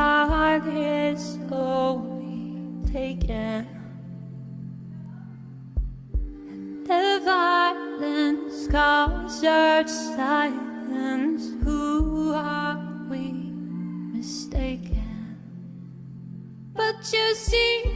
heart is slowly taken. And the violence our silence. Who are we mistaken? But you see,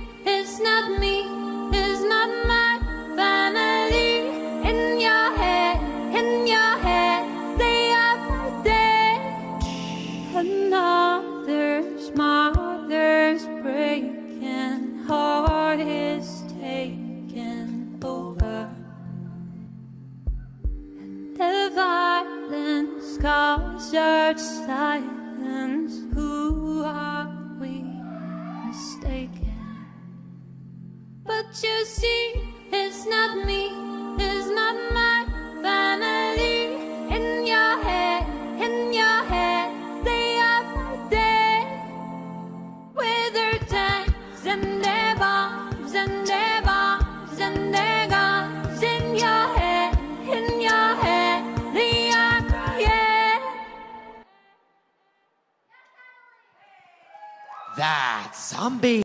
mother's breaking heart is taken over. And the violence calls our silence. Who are we mistaken? But you see, it's not me, That zombie.